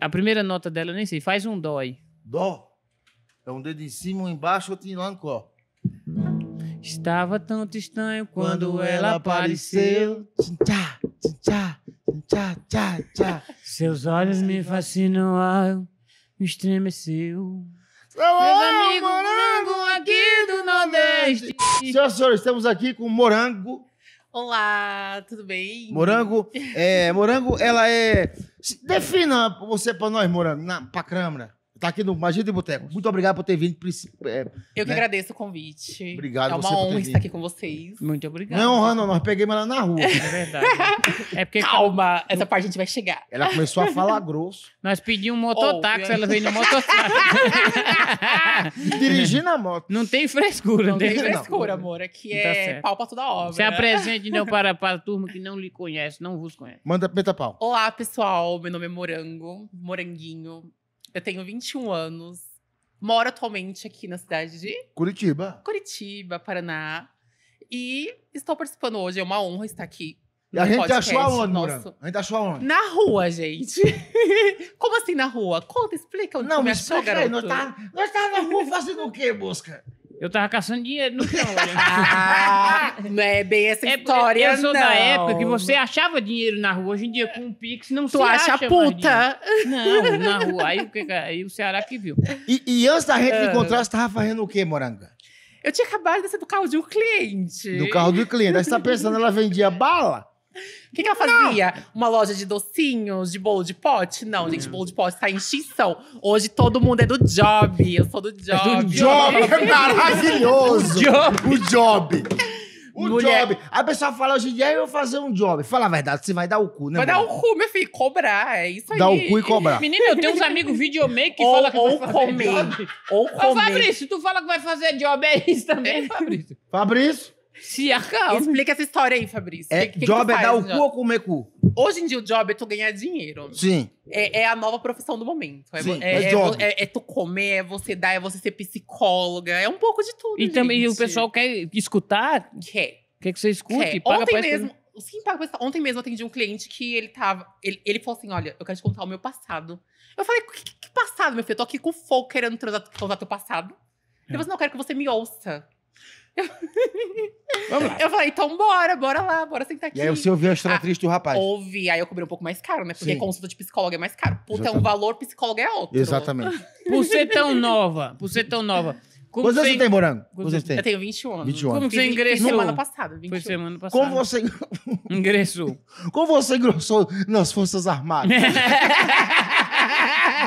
A primeira nota dela eu nem sei. Faz um dó aí. Dó. É um dedo em cima, um embaixo, outro lá no. Estava tanto estranho quando, ela apareceu. Tchá, tchá, tchá, tchá, tchá. Seus olhos me fascinaram, me estremeceu. Meu Meus amigos morango aqui do Nordeste. Senhoras e senhores, estamos aqui com Morango. Olá, tudo bem? Morango, é, Morango, ela é... Defina você pra nós, Morango, na, pra câmera. Tá aqui no Magia de Boteco. Muito obrigado por ter vindo. é, Eu que né? agradeço o convite. Obrigado É você uma por ter honra estar aqui com vocês. Muito obrigado. não é honrando, nós pegamos ela na rua. É verdade. É porque Calma, essa parte a gente vai chegar. Ela começou a falar grosso, nós pedimos um mototáxi, ela veio no mototáxi. dirigindo a moto. Não tem frescura, Não tem não. frescura, amor. Aqui Tá é certo. pau pra toda obra. Se apresente então para, para a turma que não lhe conhece, não vos conhece. Manda peta pau. Olá, pessoal. Meu nome é Morango, Moranguinho. Eu tenho 21 anos. Moro atualmente aqui na cidade de Curitiba. Curitiba, Paraná. E estou participando hoje. É uma honra estar aqui. E a gente podcast achou aonde, nosso. A gente achou aonde? Na rua, gente. Como assim na rua? Conta, explica onde Não, me achou, explica aí. Nós garoto. tá, nós tá na rua fazendo o quê, Bosca? Eu tava caçando dinheiro no chão. olha. Ah, não é bem essa É, história, eu sou não. da época que você achava dinheiro na rua. Hoje em dia, com o Pix, não Tu se acha mais puta. Não, na rua. Aí, o que- aí o Ceará que viu. E, e antes da gente Ah. encontrar, você tava fazendo o quê, Moranga? Eu tinha acabado de descer do carro de um cliente. Do carro do cliente. Aí você tá pensando, ela vendia bala? O que, que ela fazia? Uma loja de docinhos, de bolo de pote? Não, gente, bolo de pote tá em extinção. Hoje todo mundo é do job. Eu sou do job. do Job é maravilhoso! Job. O job! O Mulher- job! A pessoa fala hoje em dia, eu vou fazer um job. Fala a verdade, você vai dar o cu, né? Vai dar Moranga? o cu, meu filho, cobrar. É isso aí. Dar o cu e cobrar. Menino, eu tenho uns amigos videomaker que falam que ou vai fazer comer. job. Ou Ô, comer. Fabrício, tu fala que vai fazer job, é isso também, Fabrício? Fabrício, Se acalma. Explica essa história aí, Fabrício. é, Que- que que job tu é dar o cu ou comer cu? Hoje em dia o job é tu ganhar dinheiro. Sim. É, é a nova profissão do momento. É, Sim, é, é é é- é tu comer, é você dar, é você ser psicóloga. É um pouco de tudo, E também o gente. pessoal quer escutar, quer. quer que você escute, quer. paga Ontem pra mesmo, sim, paga Ontem mesmo eu atendi um cliente que ele tava... Ele, ele falou assim, olha, eu quero te contar o meu passado. Eu falei, que, que passado, meu filho? Eu tô aqui com fogo querendo transar, contar teu passado. Ele falou assim, não, eu quero que você me ouça. Vamos lá. Eu falei, então bora, bora lá, bora sentar aqui. E aí você ouviu a história Ah, triste do rapaz. Ouvi, aí eu cobrei um pouco mais caro, né? Porque Sim. consulta de psicólogo é mais caro. Puta, é um Exatamente. valor, psicólogo é outro. Exatamente. Por ser tão nova, por ser tão nova. Como Quantos anos você tem, Morango? Quantos anos você Eu tem? tenho 21 anos. 21 anos. Como você ingressou? semana passada, 21. Foi semana passada. Como você, Ingressou. como você ingressou nas Forças Armadas?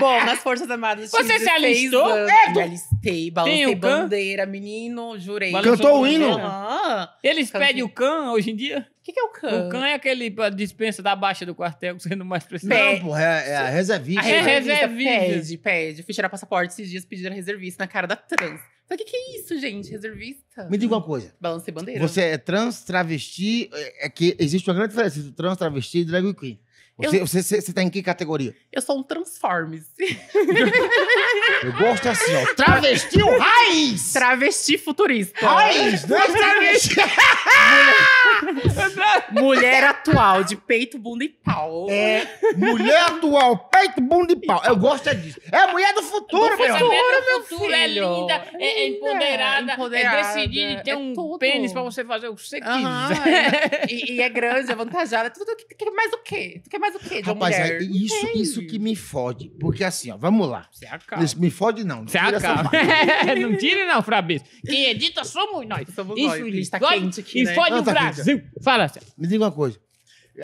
Bom, nas Forças Armadas. Você se 16 alistou? anos. É, Me alistei, balancei bandeira, menino, jurei. Balançou Cantou o hino? Aham. Eles pedem o can hoje em dia? O que, que é o can? O can é aquele dispensa da baixa do quartel que você não mais precisa. Não, porra, é, é a reservista. A É reservista pede, pede. Fui tirar passaporte esses dias, pediram reservista na cara da trans. Falei, o que, que é isso, gente? Reservista? Me diga uma coisa. Balancei bandeira. Você é trans, travesti, é é que existe uma grande diferença entre trans, travesti e drag queen. Você, Eu- você, você, você tá em que categoria? Eu sou um transformes. Eu gosto assim, ó. Travesti o raiz! Travesti futurista. Raiz, não é travesti. Mulher atual, de peito, bunda e pau. É mulher atual, peito, bunda e pau. Eu gosto é disso. É a mulher do futuro, Você meu sabe, amor. é do futuro, é filho. linda, é, é empoderada, empoderada, é decidida, tem é um tudo. pênis pra você fazer o que você quiser. e, e é grande, avantajada. Tu, tu, tu quer mais o quê? Tu quer mais o quê de uma Rapaz, mulher? é isso, isso que me fode. Porque assim, ó, vamos lá. Você acaba. Isso me fode, não. não Você acaba. não tire não, Fabrício. Quem edita somos nós. Somos Isso, nós, tá fode- quente aqui, E né? fode Não, o tá quente. Brasil. Fala, Cé. Me diga uma coisa.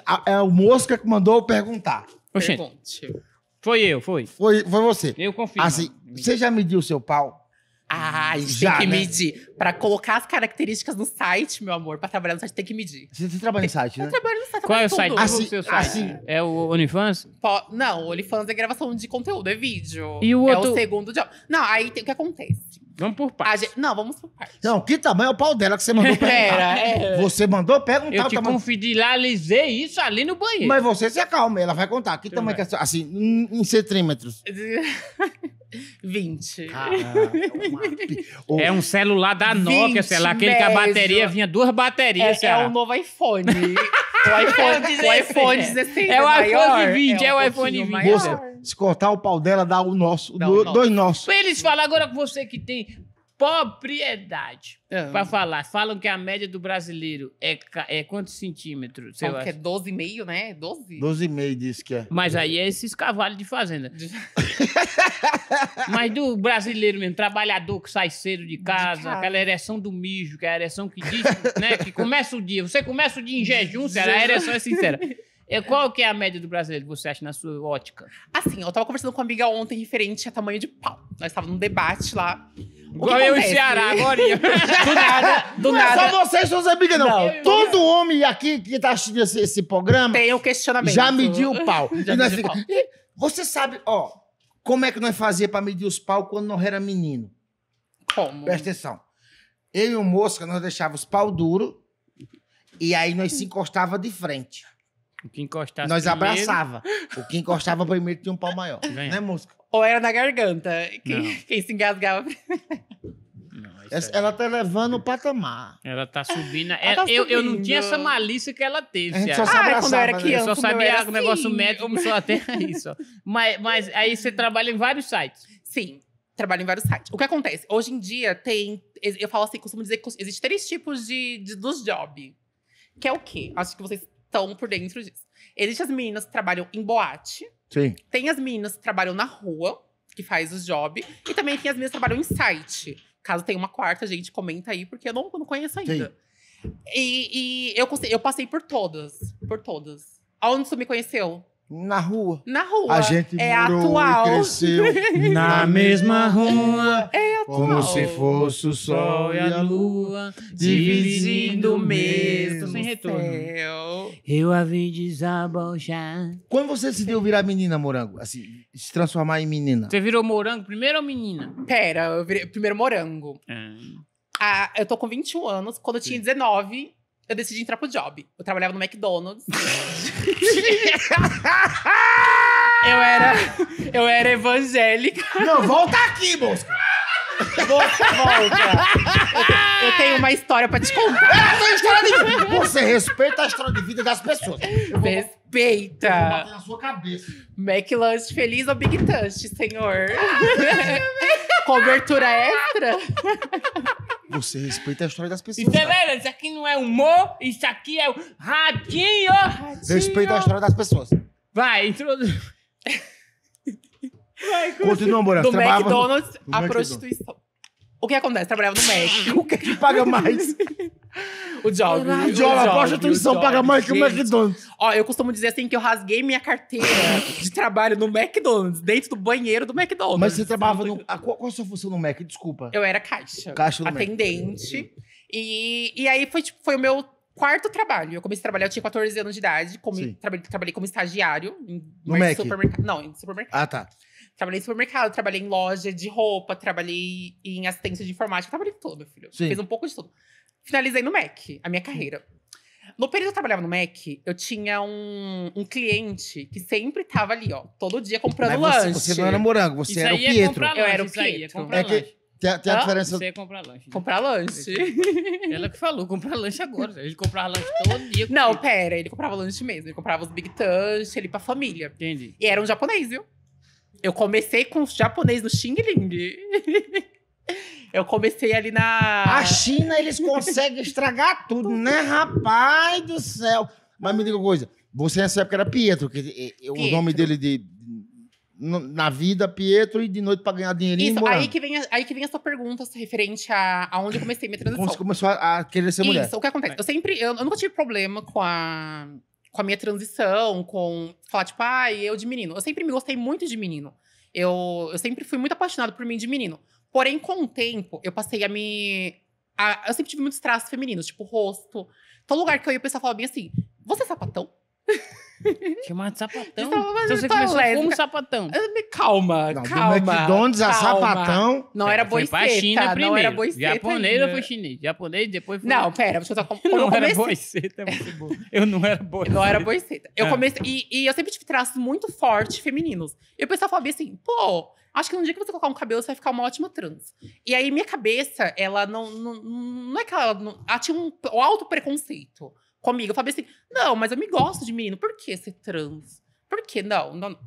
A- É o Mosca que mandou eu perguntar. Oxente, Pergunte. foi eu, foi. Foi, foi você. Eu confio. Assim, você já mediu o seu pau? Ah, a gente Já, tem que né? medir. Pra colocar as características no site, meu amor, pra trabalhar no site, tem que medir. Você, você trabalha em site, né? Eu trabalho no site, Qual é o site? Assim, o seu site? assim. É o OnlyFans? Po- Não, o OnlyFans é gravação de conteúdo, é vídeo. E o É outro- o segundo job. Não, aí tem o que acontece. Vamos por A partes. gente- Não, vamos por parte. Não, que tamanho é o pau dela que você mandou perguntar? Era, é. Você mandou perguntar Eu o te tamanho. confidencializei isso ali no banheiro. Mas você se acalma, ela vai contar. Que tamanho que é Assim, em, em centímetros. 20. Ô, É um celular da 20 Nokia, sei lá, aquele que a bateria vinha duas baterias, É, é o novo iPhone. o iPhone, o iPhone 16 É o maior, iPhone 20, é o um iPhone pouquinho 20. maior. Moça, Se cortar o pau dela, dá o nosso. Dá do- o nosso. Dois nossos. Eles falam agora com você que tem propriedade Ah. pra falar. Falam que a média do brasileiro é, é quantos centímetros? Você Falam que é acha? 12,5, né? 12? 12,5 disse que é. Mas aí é esses cavalos de fazenda. Mas do brasileiro mesmo, trabalhador que sai cedo de casa, casa. aquela ereção do mijo, que é a ereção que diz, né, que começa o dia. Você começa o dia em jejum, será? A ereção é sincera. É, qual que é a média do brasileiro, você acha, na sua ótica? Assim, eu tava conversando com uma amiga ontem referente a tamanho de pau. Nós estávamos num debate lá. Igual eu em acontece? Ceará, agora. Do nada, do Não é nada. só vocês, suas amigas, não. Não. Todo homem aqui que tá assistindo esse, esse programa Tem o questionamento. já mediu o pau. Já e nós fica... "Ih, Você sabe, ó, como é que nós fazia pra medir os pau quando nós era menino? Como? Presta atenção. Eu e o Mosca, nós deixava os pau duro e aí nós se encostava de frente. O que encostasse nós primeiro- abraçava. O que encostava primeiro tinha um pau maior. Vem. Né, Mosca? Ou era na garganta. Quem, quem se engasgava. Essa- aí. Ela tá levando o patamar. Ela tá subindo. Ela É, tá eu, eu não subindo. tinha essa malícia que ela teve. A gente Ceará. só se Ah, quando eu era criança, Eu só sabia o negócio assim. médico, só até isso. Mas, mas aí você trabalha em vários sites. Sim, trabalho em vários sites. O que acontece? Hoje em dia tem. Eu falo assim, costumo dizer que existem três tipos de, de- dos jobs. Que é o quê? Acho que vocês estão por dentro disso. Existem as meninas que trabalham em boate, Sim. tem as meninas que trabalham na rua, que faz os jobs, e também tem as meninas que trabalham em site. Caso tenha uma quarta, gente, comenta aí, porque eu não, não conheço ainda. E, e eu, eu passei por todas. Por todas. Aonde você me conheceu? Na rua. Na rua. A gente é morou atual. e cresceu Na mesma rua, como atual. se fosse o sol e a lua. dividindo o mesmo. Sem retorno. céu. Eu a vi desabochar. Quando você decidiu virar menina, Morango? Assim, se transformar em menina? Você virou morango primeiro ou menina? Pera, eu virei primeiro morango. Ah, eu tô com 21 anos. Quando eu tinha 19, eu decidi entrar pro job. Eu trabalhava no McDonald's. eu era. Eu era evangélica. Não, volta aqui, moça! Volta, volta. Eu, te- eu tenho uma história pra te contar. Essa é a história de vida. Você respeita a história de vida das pessoas. Eu vou, eu vou Respeita. bater na sua cabeça. McLunch feliz ou Big Touch, senhor? Cobertura extra? Você respeita a história das pessoas. Isso é cara. verdade, isso aqui não é humor, isso aqui é o ratinho. Respeita a história das pessoas. Vai, introduz. Continua, Morango. Do Trabalhava McDonald's do à McDonald's. prostituição. O que acontece? Trabalhava no Mac. O que, que paga mais? O job. O Jola, a job, prostituição job. paga mais que o McDonald's. Ó, eu costumo dizer assim que eu rasguei minha carteira de trabalho no McDonald's, dentro do banheiro do McDonald's. Mas você trabalhava no. a- qual, qual a sua função no Mac? Desculpa. Eu era caixa. Caixa do Mac. atendente. E, e aí foi, tipo, foi o meu quarto trabalho. Eu comecei a trabalhar, eu tinha 14 anos de idade. Como, Sim. trabalhei, trabalhei como estagiário em No Mac? supermercado. Não, em supermercado. Ah, tá. Trabalhei em supermercado, trabalhei em loja de roupa, trabalhei em assistência de informática, trabalhei em tudo, meu filho. Sim. Fiz um pouco de tudo. Finalizei no Mac, a minha carreira. No período que eu trabalhava no Mac, eu tinha um, um cliente que sempre tava ali, ó, todo dia comprando Mas você, lanche. você não era morango, você Isso era o aí é Pietro. comprar Eu lanche. era o isso aí é Pietro. comprar É que- lanche. Tem, tem a Hã? diferença. Isso aí é comprar lanche. Comprar lanche. Ela que falou, comprar lanche agora. Ele comprava lanche todo dia. Não, pera, ele comprava lanche mesmo. Ele comprava os Big Touch ali pra família. Entendi. E era um japonês, viu? Eu comecei com os japonês no Xing Ling. eu comecei ali na. A China, eles conseguem estragar tudo, né, rapaz do céu? Mas me diga uma coisa. Você nessa época era Pietro, que eh, o Pietro. nome dele de. Na vida, Pietro, e de noite pra ganhar dinheirinho. Isso, aí que, vem a, aí que vem a sua pergunta referente a, a onde eu comecei minha transição. Como você começou a, a querer ser mulher. Isso, o que acontece? Vai. Eu sempre, eu, eu nunca tive problema com a, com a minha transição, com falar, tipo, ai, eu de menino. Eu sempre me gostei muito de menino. Eu, eu sempre fui muito apaixonado por mim de menino. Porém, com o tempo, eu passei a me. a- eu sempre tive muitos traços femininos, tipo rosto. Todo lugar que eu ia, o pessoal falava bem assim: você é sapatão? Chamado de sapatão. Então você tá começou lésbica. como sapatão. Me- Calma, Não, calma. do McDonald's a calma. sapatão. Não era Foi boiceta, pra China não primeiro. era boiceta Japonês ainda. foi chinês? Japonês, depois foi... Não, pera, deixa eu contar como, como eu não era boiceta, é muito bom. Eu não era boiceta. Não era boiceta. Eu Ah. comecei. E, e eu sempre tive traços muito fortes femininos. E o pessoal falava assim, pô, acho que no dia que você colocar um cabelo, você vai ficar uma ótima trans. E aí, minha cabeça, ela não. Não, não é que ela. Não, ela tinha um, um alto preconceito comigo. Eu falei assim: não, mas eu me gosto de menino. Por que ser trans? Por que não? não?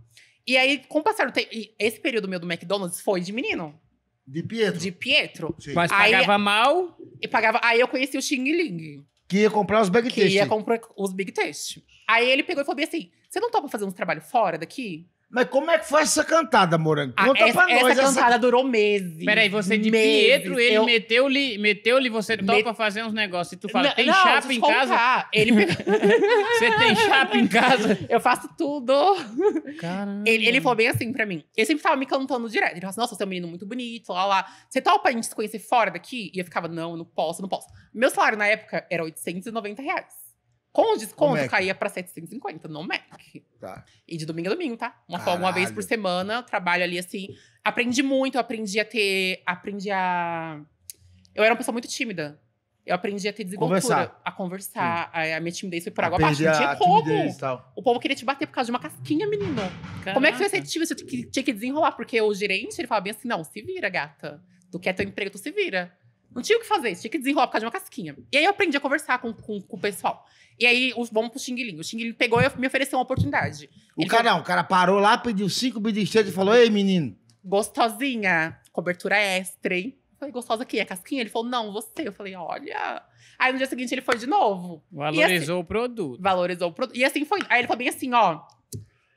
E aí, com o passar do tempo, esse período meu do McDonald's foi de menino, De Pietro. de Pietro. Sim. Mas Aí- pagava mal. E pagava. Aí eu conheci o Xing Ling, Que ia comprar os bag que ia comprar os Big Taste. Aí ele pegou e falou assim: você não topa fazer uns trabalhos fora daqui? Mas como é que foi essa cantada, Morango? Ah, Conta essa, pra nós essa cantada durou meses. Peraí, você de meses. Pietro, ele Eu- meteu-lhe, meteu-lhe, você topa Me- fazer uns negócios. E tu fala, Não, tem não, chapa em casa? contar. Ele Você tem chapa em casa? Eu faço tudo. Caramba. Ele, ele falou bem assim pra mim. Ele sempre tava me cantando direto. Ele falou assim: Nossa, você é um menino muito bonito, lá lá. Você topa a gente se conhecer fora daqui? E eu ficava: Não, eu não posso, não posso. Meu salário na época era 890 reais. Com o desconto, Mac. caía pra 750 no Mac. Tá. E de domingo a domingo, tá? Uma folga uma vez por semana, trabalho ali assim. Aprendi muito, eu aprendi a ter. Aprendi a. Eu era uma pessoa muito tímida. Eu aprendi a ter desenvoltura, Conversar. a conversar. A, a minha timidez foi por água abaixo. Não tinha como. O povo queria te bater por causa de uma casquinha, menino. Como é que você ia ser tímida? Você tinha que- tinha que desenrolar, porque o gerente, ele falava bem assim, não, se vira, gata. Tu quer teu emprego, tu se vira. Não tinha o que fazer, tinha que desenrolar por causa de uma casquinha. E aí eu aprendi a conversar com, com, com o pessoal. E aí, os vamos pro Xing Ling. O Xing Ling pegou e me ofereceu uma oportunidade. O Ele cara, não, o cara parou lá, pediu cinco belistas e falou: Ei, menino. gostosinha, cobertura extra, hein? Eu falei, gostosa aqui, é casquinha? Ele falou, não, você. Eu falei, olha. Aí no dia seguinte ele foi de novo. Valorizou o produto. Valorizou o produto. E assim foi. Aí ele falou bem assim, ó.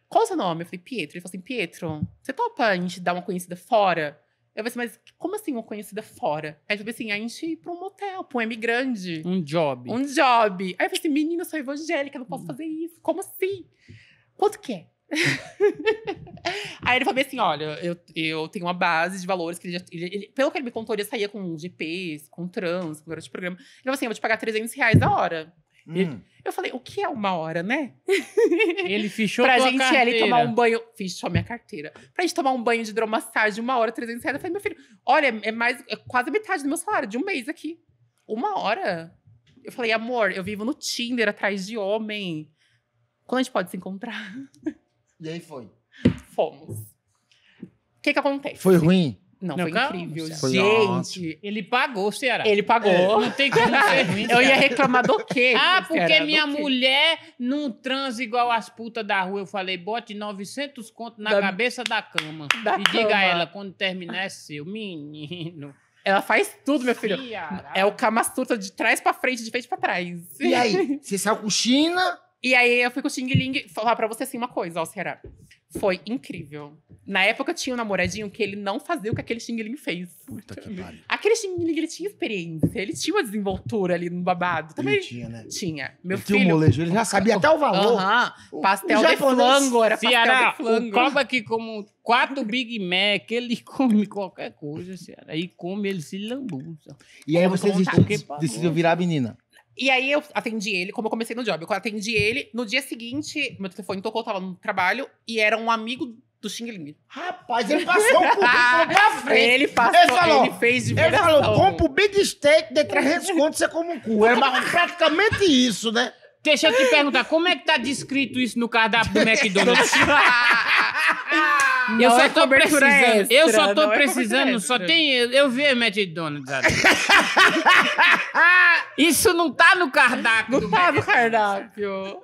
Qual o seu nome? Eu falei, Pietro. Ele falou assim, Pietro, você topa a gente dar uma conhecida fora? Eu falei assim, mas como assim uma conhecida fora? Aí ele falou assim, a gente ir pra um motel, pra um M grande. Um job. Um job. Aí eu falei assim, menina, eu sou evangélica, não posso fazer isso. Como assim? Quanto que é? Aí ele falou assim: olha, eu, eu tenho uma base de valores que ele, já, ele- ele- Pelo que ele me contou, ele saía com GPs, com trans, com garoto de programa. Ele falou assim: eu vou te pagar 300 reais a hora. Hum. Eu falei: o que é uma hora, né? Ele fechou pra tua gente carteira. ali tomar um banho. Fechou minha carteira. Pra gente tomar um banho de hidromassagem, uma hora, 300 reais. Eu falei: meu filho, olha, é mais. É quase metade do meu salário, de um mês aqui. Uma hora. Eu falei: amor, eu vivo no Tinder atrás de homem. Quando a gente pode se encontrar? E aí foi. Fomos. O que que acontece? Foi ruim? Não, Não, foi calma, incrível. Foi Gente, Ele pagou, Ceará. ele pagou. Não tem como ser ruim. Eu ia Ceará. reclamar do quê? Ah, porque do minha quê? mulher não transa igual as putas da rua. Eu falei, bote 900 conto na Da- cabeça da cama. Da e diga cama. a ela, quando terminar é seu. Menino. Ela faz tudo, meu filho. Ceará. É o Kama Sutra de trás pra frente, de frente pra trás. E aí? Você saiu com China? E aí eu fui com o Xing Ling falar pra você assim uma coisa, ó, Ceará. Foi incrível. Na época tinha um namoradinho que ele não fazia o que aquele Xing Ling fez. Puta que pariu. Aquele Xing Ling, ele tinha experiência, ele tinha uma desenvoltura ali no babado. Também Ele tinha, né? tinha. Meu Ele tinha um filho. molejo, ele já sabia até o valor. Aham. O- Pastel o de flango, era pastel Ceará, de flango. o cobra que como quatro Big Mac, ele come qualquer coisa, Ceará. E come, ele se lambuza. E aí você decidiu, decidiu virar menina. E aí eu atendi ele, como eu comecei no job. Eu atendi ele, no dia seguinte, meu telefone tocou, eu tava no trabalho, e era um amigo do Xing Ling. Rapaz, ele passou o currículo pra frente. Ele passou, Ele falou- ele fez de Ele falou, compra o Big Steak de 300 contos, você come um cu. Era praticamente isso, né? Deixa eu te perguntar, como é que tá descrito isso no cardápio do McDonald's? eu só é tô precisando. extra, eu só tô é precisando, só tem. Eu vi McDonald's. ali. Isso não tá no cardápio. do Não tá no cardápio.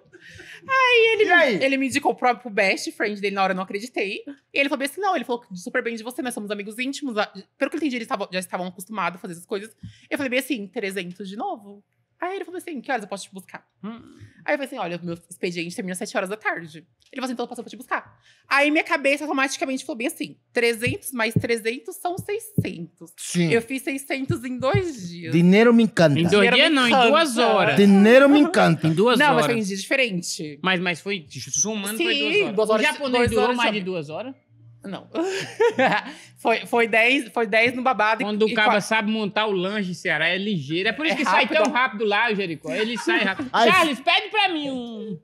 E aí? Ele me indicou pro, pro best friend dele na hora, eu não acreditei. E ele falou assim: não, ele falou super bem de você, nós somos amigos íntimos. Pelo que eu entendi, eles tavam- já estavam acostumados a fazer essas coisas. Eu falei bem assim: 300 de novo? Aí ele falou assim: que horas eu posso te buscar? Hum. Aí eu falei assim: olha, meu expediente termina às 7 horas da tarde. Ele falou assim: então eu passo pra te buscar. Aí minha cabeça automaticamente falou bem assim: 300 mais 300 são 600. Sim. Eu fiz 600 em dois dias. Dinheiro me encanta. Em dois dias, não, em encanta. duas horas. Dinheiro me encanta. Em duas não, mas horas. foi em dia diferente. Mas, mas foi somando foi Sim, duas horas. duas horas- O japonês duas durou horas mais de duas horas. Não. foi, foi 10 foi 10 no babado. e- Quando o e cara qua- sabe montar o lanche, Ceará, é ligeiro. É por isso É que sai rápido. tão rápido lá, o Jericó. Ele sai rápido. Ai, Charles, pede pra mim um.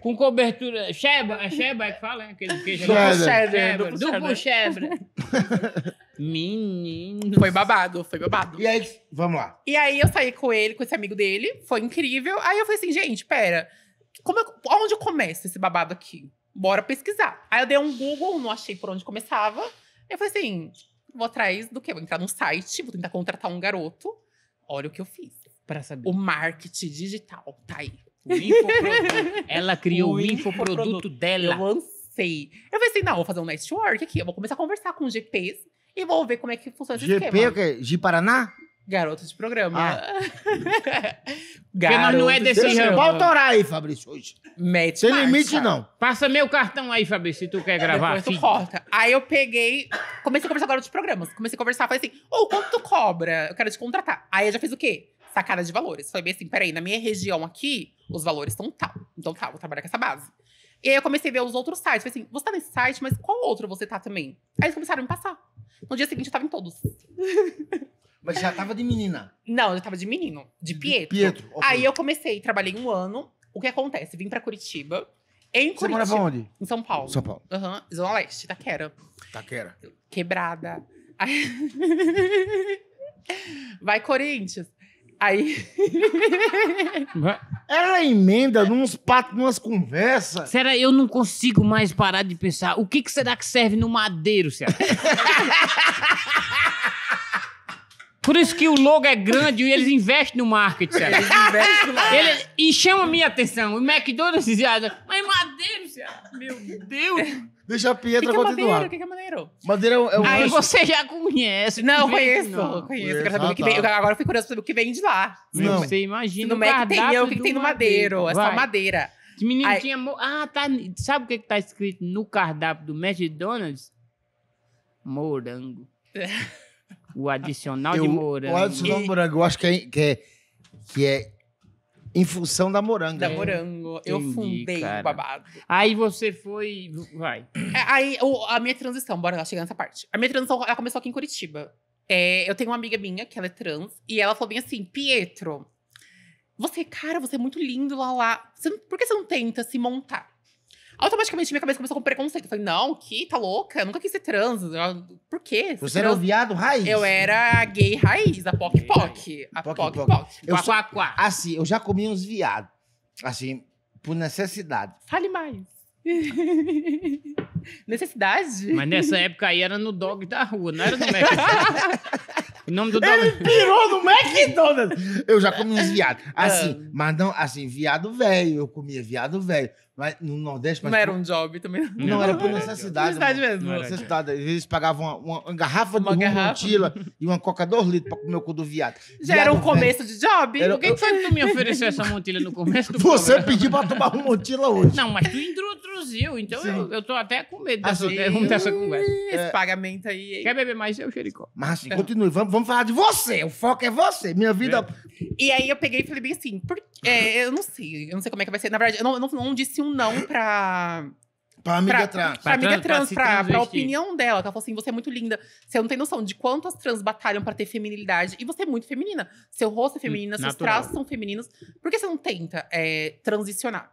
Com cobertura. Sheba, é Sheba que fala, hein? Aquele queijo. Cheddar. Duplo cheddar, Sheba, duplo. Sheba. Menino. Foi babado, foi babado. E aí, vamos lá. E aí eu saí com ele, com esse amigo dele, foi incrível. Aí eu falei assim, gente, pera, como eu, onde eu começo esse babado aqui? Bora pesquisar. Aí eu dei um Google, não achei por onde começava. Eu falei assim, vou atrás do quê? Vou entrar num site, vou tentar contratar um garoto. Olha o que eu fiz. Pra saber. O marketing digital tá aí. O infoproduto. Ela criou o, infoproduto infoproduto. dela. Eu lancei. Eu falei assim, não, vou fazer um network aqui. Eu vou começar a conversar com GPs e vou ver como é que funciona esse GP, esquema. o quê? G Paraná? Garoto de programa. Ah. Porque nós não é Garoto de desse Deixa ramo. programa. autorar aí, Fabrício, hoje. Mete Sem marcha. limite, não. Passa meu cartão aí, Fabrício, se tu quer gravar. Depois tu filho. corta. Aí eu peguei, comecei a conversar agora de programas. Comecei a conversar, falei assim, ô, quanto tu cobra? Eu quero te contratar. Aí eu já fiz o quê? Sacada de valores. Falei bem assim, peraí, na minha região aqui, os valores estão tal. Então tá, vou trabalhar com essa base. E aí eu comecei a ver os outros sites. Falei assim, você tá nesse site, mas qual outro você tá também? Aí eles começaram a me passar. No dia seguinte eu tava em todos. Mas já tava de menina. Não, eu tava de menino, de Pietro. Pietro. ok. Aí eu comecei, trabalhei um ano. O que acontece? Vim pra Curitiba. Em Você morava Curitiba. onde? Em São Paulo. São Paulo. Aham, Zona Leste, Itaquera. Taquera. Quebrada. Aí... Vai, Corinthians. Aí. Ela emenda nos patos, numas conversas. Será eu não consigo mais parar de pensar o que, que será que serve no madeiro, Ceará? Por isso que o logo é grande e eles investem no marketing, Ceará. Eles investem lá. Ele, e chama a minha atenção. O McDonald's dizia, mas madeiro, Ceará. Meu Deus. Deixa a O que, Pietra que é continuar. madeiro? O que, que é madeiro? Madeira é um, é um Aí lanche. você já conhece. Não, conheço. Não. Conheço. Quero saber o que Ah, vem. tá. Agora eu fui curioso pra saber o que vem de lá. Não. Você imagina No o Mac tem cardápio o que, tem no madeiro. É só madeira. Esse menino Aí- tinha. Ah, tá. Sabe o que, que tá escrito no cardápio do McDonald's? Morango. O adicional de Eu, morango. o adicional de morango, eu acho que é, que é, que é em função da moranga. Da É. morango. Eu Entendi, fundei cara. o babado. Aí você foi. Vai. É, Aí, o- a minha transição, bora lá chegar nessa parte. A minha transição, ela começou aqui em Curitiba. É, eu tenho uma amiga minha, que ela é trans, e ela falou bem assim, Pietro, você, cara, você é muito lindo lá lá. Você não- por que você não tenta se montar? Automaticamente minha cabeça começou com preconceito. Eu falei, não, que tá louca? Eu nunca quis ser trans. Eu- Por quê? Você era o trans? viado raiz. Eu era gay raiz, a POC POC. A Poc, POC quá, sou- quá, quá. Assim, eu já comi uns viados. Assim, por necessidade. Fale mais. Necessidade? Mas nessa época aí era no dog da rua, não era no McDonald's. o nome do dog. Pirou no McDonald's! Eu já comi uns viados. Ah. Assim, mas não, assim, viado velho. Eu comia viado velho. Mas no Nordeste, mas não era um job também. Não, era por necessidade. Necessidade mesmo. Não. Necessidade. Às vezes pagavam uma, uma- uma garrafa Uma de garrafa. montila e uma coca 2 litros pra comer o cu do viado. Já era um Viado velho. começo de job. Era- Por que, que foi que tu me ofereceu essa montilha no começo do Você programa? pediu pra tomar rum montila hoje. Não, mas tu introduziu, então Sim. eu, eu tô até com medo dessa, Assim, vamos dessa conversa. Esse É. pagamento aí. Quer beber mais eu, Xericó? Mas assim, continue. Vamos, vamos falar de você. O foco é você. Minha vida. E aí eu peguei e falei bem assim, por- é, eu não sei, eu não sei como é que vai ser. Na verdade, eu não, eu não, não disse um não pra, Pra amiga pra, trans. pra amiga trans- pra pra, pra opinião dela. Que ela falou assim: você é muito linda. Você não tem noção de quanto as trans batalham pra ter feminilidade. E você é muito feminina. Seu rosto é feminino, seus natural. traços são femininos. Por que você não tenta é, transicionar?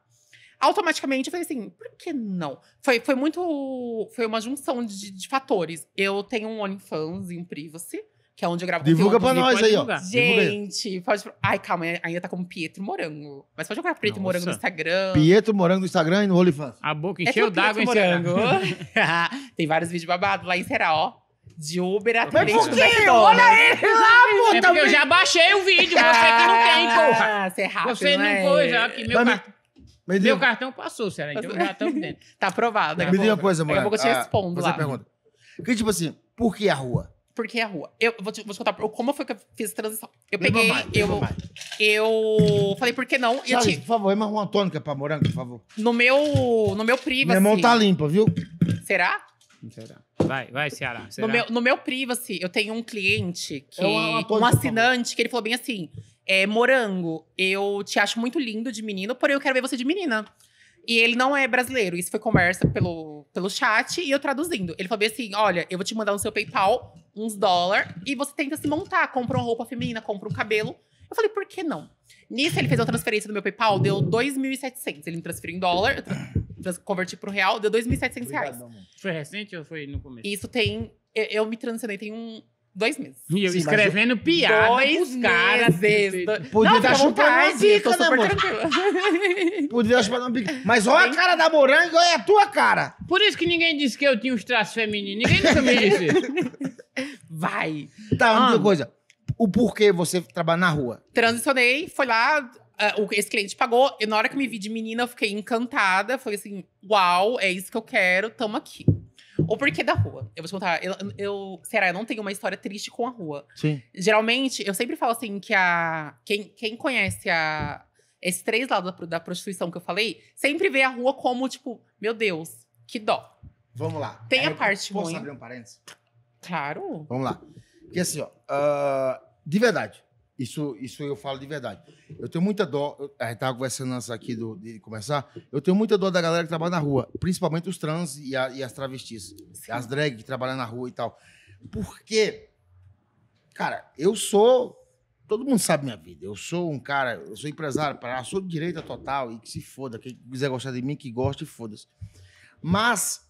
Automaticamente eu falei assim, por que não? Foi, foi muito. Foi uma junção de, de fatores. Eu tenho um OnlyFans e um Privacy, que é onde eu gravo Divulga conteúdo. pra nós aí, ó. Gente, pode. Ai, calma, ainda tá como Pietro Morango. Mas pode jogar Pietro Nossa. Morango no Instagram. Pietro Morango no Instagram e no OnlyFans. A boca É encheu d'água em. Morango. Tem vários vídeos babados lá em Será, ó. De Uber Mas atendente por quê? Olha ele lá, É porque eu já baixei o vídeo, você que não tem, porra. Ah, Você é rápido, Você não né? coisa, aqui, meu, Mas me- meu cartão passou, Ceará, então já estamos dentro. Tá aprovado. me diga uma coisa, Daqui a Morango. pouco eu te Ah, respondo você lá. pergunta. Porque, tipo assim, por que a rua? Por que a rua? Eu vou te, vou te contar como foi que eu fiz a transição. Eu peguei, mais, eu, mais. eu falei, por que não? E eu tinha, por favor, mais uma tônica pra Morango, por favor. no meu, no meu privacy. Minha mão tá limpa, viu? Será? Será? Vai, vai, Ceará. Será? No meu, no meu privacy, eu tenho um cliente, que, É uma- uma um assinante, que ele falou bem assim: é, Morango, eu te acho muito lindo de menino, porém eu quero ver você de menina. E ele não é brasileiro. Isso foi conversa pelo, pelo chat e eu traduzindo. Ele falou bem assim: olha, eu vou te mandar no seu PayPal uns dólares e você tenta se montar, compra uma roupa feminina, compra um cabelo. Eu falei, por que não? Nisso, ele fez uma transferência do meu PayPal, deu 2.700. Ele me transferiu em dólar, eu tra- trans- converti pro real, deu 2.700 reais. Foi recente ou foi no começo? Isso tem. Eu, eu me transicionei tem um. Dois meses. E eu Sim, mas escrevendo piada Dois caras. meses. Do- Podia tá à chupando uma zica, né, amor? Podia chupar um bico. Mas olha a cara da Morango, olha a tua cara. Por isso que ninguém disse que eu tinha os traços femininos. Ninguém nunca me disse. Vai. Tá, Ah. uma coisa. O porquê você trabalha na rua? Transicionei, foi lá. o- esse cliente pagou, e na hora que me vi de menina, eu fiquei encantada. Falei assim: uau, é isso que eu quero, tamo aqui. O porquê da rua? Eu vou te contar. Eu, eu, Será, eu não tenho uma história triste com a rua. Sim. Geralmente, eu sempre falo assim que a. Quem, quem conhece a. Esses três lados da, da prostituição que eu falei, sempre vê a rua como, tipo, meu Deus, que dó. Vamos lá. Tem a É, parte Posso ruim. abrir um parênteses? Claro. Vamos lá. Porque assim, ó, ah, de verdade, isso, isso eu falo de verdade. Eu tenho muita dó, a gente tava conversando antes aqui do, de começar, eu tenho muita dó da galera que trabalha na rua, principalmente os trans e, a- e as travestis, as drag que trabalham na rua e tal. Porque, cara, eu sou, todo mundo sabe minha vida, eu sou um cara, eu sou empresário, para sou de direita total e que se foda, quem quiser gostar de mim, que goste, foda-se. Mas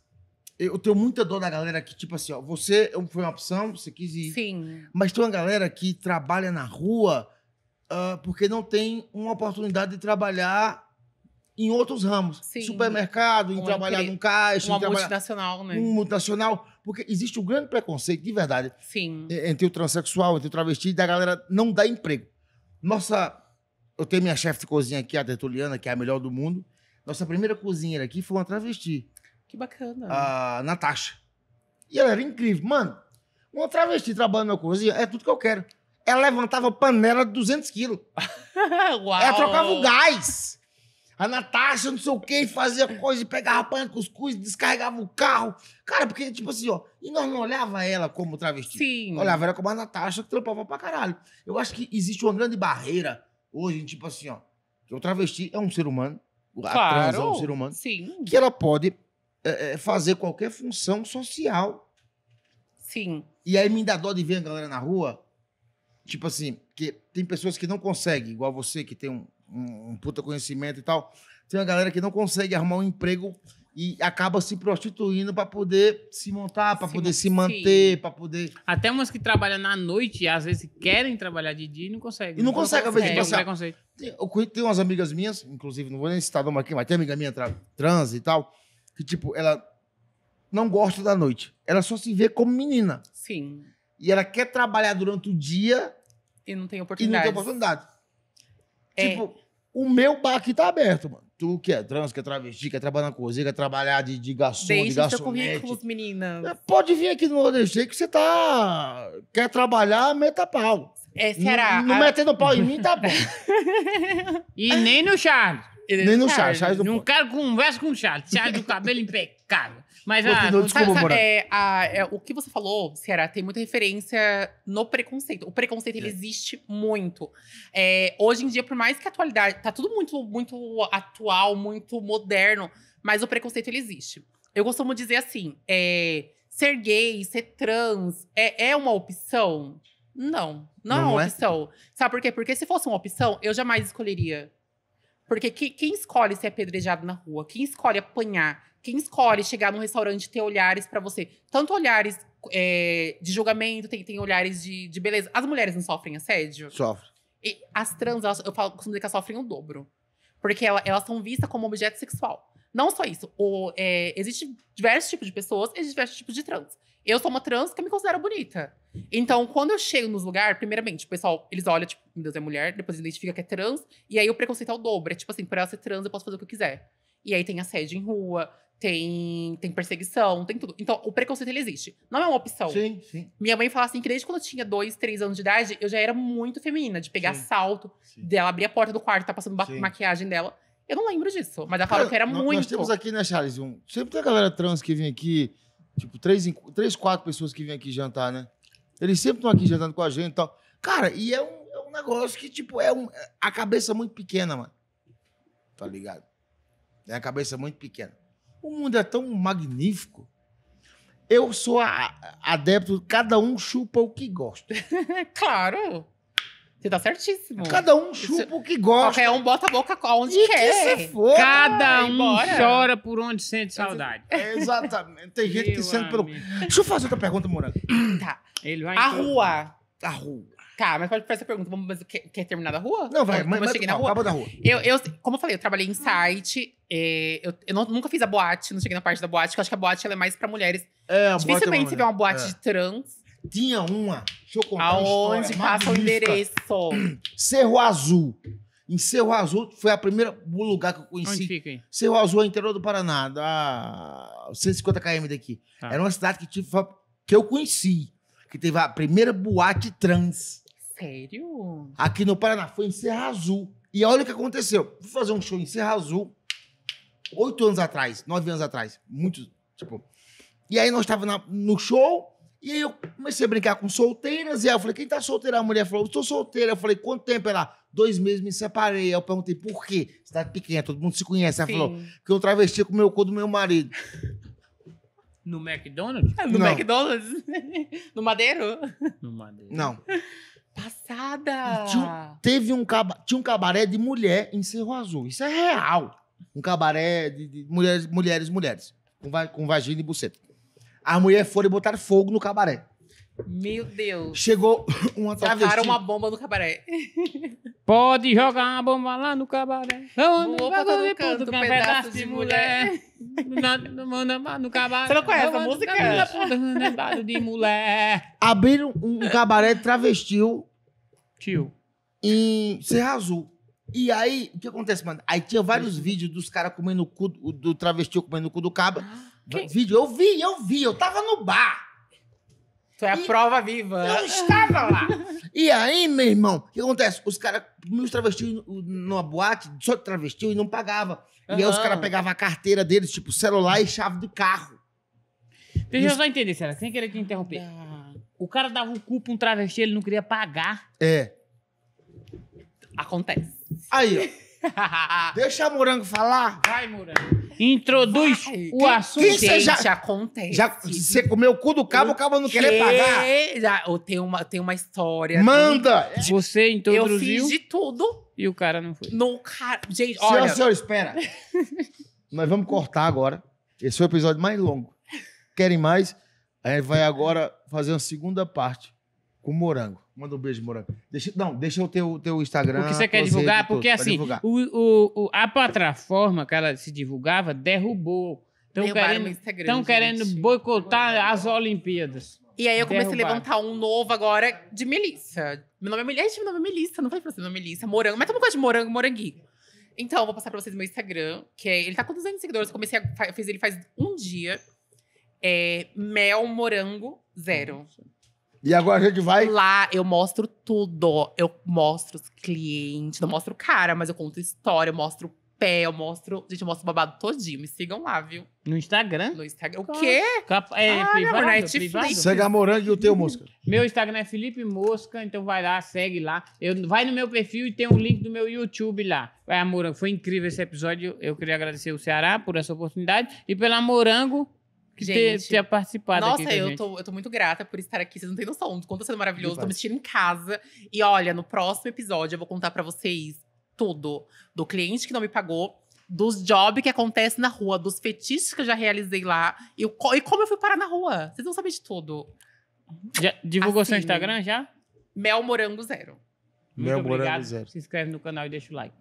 eu tenho muita dor da galera que, tipo assim, ó, você foi uma opção, você quis ir. Sim. Mas tem uma galera que trabalha na rua ah, porque não tem uma oportunidade de trabalhar em outros ramos. Sim. Supermercado, em Uma trabalhar empre- num caixa, Uma multinacional, né? num multinacional. Porque existe um grande preconceito, de verdade, Sim. e- entre o transexual, entre o travesti, da galera não dar emprego. Nossa, eu tenho minha chefe de cozinha aqui, a Tertuliana, que é a melhor do mundo. Nossa primeira cozinheira aqui foi uma travesti Que bacana. a Natasha. E ela era incrível. Mano, uma travesti trabalhando na cozinha é tudo que eu quero. Ela levantava panela de 200 quilos. Uau. Ela trocava o gás. A Natasha, não sei o quê, fazia coisa e pegava panela de cuscuz, descarregava o carro. Cara, porque, tipo assim, ó, e nós não olhava ela como travesti. Sim. Olhava ela como a Natasha que trampava pra caralho. Eu acho que existe uma grande barreira hoje, tipo assim, ó, que o travesti é um ser humano, a claro. trans é um ser humano, Sim. que ela pode é, é, fazer qualquer função social. Sim. E aí me dá dó de ver a galera na rua, tipo assim, que tem pessoas que não conseguem, igual você, que tem um, um, um puta conhecimento e tal, tem uma galera que não consegue arrumar um emprego e acaba se prostituindo pra poder se montar, pra Se poder se manter, pra poder... Até umas que trabalham na noite e às vezes querem trabalhar de dia e não conseguem. E não consegue, às vezes, Tem tipo assim. Tem- tenho umas amigas minhas, inclusive, não vou nem citar nome aqui, mas tem amiga minha tra- trans e tal, que, tipo, ela não gosta da noite. Ela só se vê como menina. Sim. E ela quer trabalhar durante o dia E não tem e não oportunidade. tem oportunidade. É. Tipo, o meu bar aqui tá aberto, mano. Tu que é trans, que é travesti, quer trabalhar na cozinha, quer trabalhar de, de garçom, de Deixe seu garçonete. currículo, meninas. É, Pode vir aqui no Nordeste que você tá... Quer trabalhar, meta pau. É, Ceará. Não, não a- metendo pau em mim, tá bom. E nem no Charles. Nem no Charles, Charles não Não pode. quero conversa com o Charles. Charles do cabelo impecável. Mas ah, Continua, desculpa, Sabe- é, a- é, o que você falou, Ceará, tem muita referência no preconceito. O preconceito, ele É. existe muito. É, hoje em dia, por mais que a atualidade... Tá tudo muito, muito atual, muito moderno. Mas o preconceito, ele existe. Eu costumo dizer assim, é, ser gay, ser trans, é, é uma opção? Não, não, é Não uma é? opção. Sabe por quê? Porque se fosse uma opção, eu jamais escolheria. Porque que- quem escolhe ser apedrejado na rua? Quem escolhe apanhar? Quem escolhe chegar num restaurante e ter olhares pra você? Tanto olhares é, de julgamento, tem, tem olhares de, de beleza. As mulheres não sofrem assédio? Sofre. E as trans, elas, eu falo, costumo dizer que elas sofrem o dobro. Porque ela- elas são vistas como objeto sexual. Não só isso. O, é, existe diversos tipos de pessoas e diversos tipos de trans. Eu sou uma trans que me considero bonita. Então, quando eu chego nos lugares, primeiramente, o pessoal, eles olham, tipo, meu Deus, é mulher, depois identifica que é trans, e aí o preconceito é o dobro. É tipo assim, por ela ser trans, eu posso fazer o que eu quiser. E aí tem assédio em rua, tem, tem perseguição, tem tudo. Então, o preconceito, ele existe. Não é uma opção. Sim, sim. Minha mãe fala assim que desde quando eu tinha dois, três anos de idade, eu já era muito feminina, de pegar Sim. salto, Sim. dela abrir a porta do quarto, tá passando Sim. maquiagem dela. Eu não lembro disso, mas ela falou que era nó- muito. Nós temos aqui, né, Charles? Um, sempre tem a galera trans que vem aqui, tipo, três, três, quatro pessoas que vêm aqui jantar, né? Eles sempre estão aqui jantando com a gente e tal. Cara, e é um, é um negócio que, tipo, é um, é a cabeça muito pequena, mano. Tá ligado? É a cabeça muito pequena. O mundo é tão magnífico. Eu sou a- a- adepto, cada um chupa o que gosta. claro. Você tá certíssimo. Cada um chupa o que gosta. Qualquer um bota a boca onde E que quer. se foda. Cada vai um embora. chora por onde sente saudade. É, exatamente. Tem gente que Meu sente pelo. amigo. Deixa eu fazer outra pergunta, Morango. Tá. Ele vai A em todo- rua. A rua. Tá, mas pode fazer essa pergunta. Vamos, mas quer, quer terminar da rua? Não, vai, Como mas, eu mas cheguei na não, rua? acaba da rua. Eu, eu, como eu falei, eu trabalhei em site. é, eu eu não- nunca fiz a boate, não cheguei na parte da boate, porque eu acho que a boate ela é mais pra mulheres. É, a Dificilmente você vê uma boate É. de trans. Tinha uma, deixa eu contar Aonde uma passa o endereço. Cerro Azul. Em Cerro Azul, foi a primeira o lugar que eu Onde conheci. fica aí? Cerro Azul é interior do Paraná, dá 150 km daqui. Tá. Era uma cidade que, tive, que eu conheci, que teve a primeira boate trans Sério? aqui no Paraná. Foi em Serra Azul. E olha o que aconteceu. Fui fazer um show em Serra Azul oito anos atrás, nove anos atrás. Muito, tipo... E aí nós estávamos no show e aí eu comecei a brincar com solteiras. E aí eu falei, quem tá solteira? A mulher falou, eu tô solteira. Eu falei, quanto tempo? Ela, dois meses me separei. Aí eu perguntei, por quê? Cidade pequena, todo mundo se conhece. Ela falou, Sim. que eu travesti com o meu cu do meu marido. No McDonald's? No Não. McDonald's? no Madeiro? No Madeira. Não. Passada! E tinha Teve um. Tinha um cabaré de mulher em Cerro Azul. Isso é real. Um cabaré de, de mulheres, mulheres, mulheres. Com, va... com vagina e buceta. As mulheres foram e botaram fogo no cabaré. Meu Deus. Chegou uma travesti. Soltaram uma bomba no cabaré. Pode jogar uma bomba lá no cabaré. Vamos Vou botar no canto, um pedaço de mulher. No cabaré. Você não conhece a Vamos música? um pedaço de mulher. Abriram um cabaré de travestil Tio. em Serra Azul. E aí, o que acontece, mano? Aí tinha vários vídeos dos caras comendo o cu, do- travesti comendo o cu do caba. Quem? Vídeo, eu vi, eu vi, eu tava no bar. Tu é a E- prova viva. Eu estava lá. E aí, meu irmão, o que acontece? Os caras os travestis numa boate, só travesti, e não pagava. E aí os caras pegavam a carteira deles, tipo celular e chave do carro. Deixa eu só entender, Será, sem querer te interromper. Ah, O cara dava o cu pra um travesti, ele não queria pagar. É. Acontece. Aí, ó. Deixa a Morango falar. Vai, Morango. Introduz Vai. o assunto. Quem já- acontece. Já você comeu o cu do cabo, o cabo não querer pagar. Que- Já, eu tenho uma, tenho uma história. Manda! Você Eu introduziu fiz de tudo e o cara não foi. no cara. Gente, Senhora, olha. senhor, espera. Nós vamos cortar agora. Esse é o episódio mais longo. Querem mais? A gente vai agora fazer uma segunda parte com o Morango. Manda um beijo, Morango. Deixa, não, deixa o teu, teu Instagram. O que você quer divulgar? Porque assim, divulgar. o, o, a plataforma que ela se divulgava derrubou. Estão querendo, meu Instagram, tão querendo boicotar as Olimpíadas. E aí eu comecei Derrubaram. a levantar um novo agora de Melissa. Meu nome é Melissa. Gente, meu nome é Melissa. Não falei pra você, meu nome é Melissa. Morango. Mas todo mundo gosta de morango, moranguinho. Então, eu vou passar pra vocês meu Instagram, que é, ele tá com 200 seguidores. Eu comecei a, fa- eu fiz ele faz um dia. É Mel Morango Zero. E agora a gente vai. Lá eu mostro tudo. Eu mostro os clientes, não mostro o cara, mas eu conto história, eu mostro o pé, eu mostro. Gente, eu mostro o babado todinho. Me sigam lá, viu? No Instagram? No Instagram. O quê? Capa- É Ah, meu privado? amor, privado? Segue a Morango e o teu música. Meu Instagram é Felipe Mosca, então vai lá, segue lá. Eu, vai no meu perfil e tem um link do meu YouTube lá. Vai, a Morango, foi incrível esse episódio. Eu queria agradecer o Ceará por essa oportunidade e pela Morango que ter, Gente, ter participado aqui Nossa, com a eu gente. tô, eu tô muito grata por estar aqui. Vocês não têm noção do quanto tá sendo maravilhoso. Tô me sentindo em casa. E olha, no próximo episódio eu vou contar pra vocês tudo. Do cliente que não me pagou, dos jobs que acontecem na rua, dos fetiches que eu já realizei lá. E, e como eu fui parar na rua. Vocês vão saber de tudo. Já divulgou seu Assim, Instagram já? Mel Morango Zero. Meu Morango. Zero. Se inscreve no canal e deixa o like.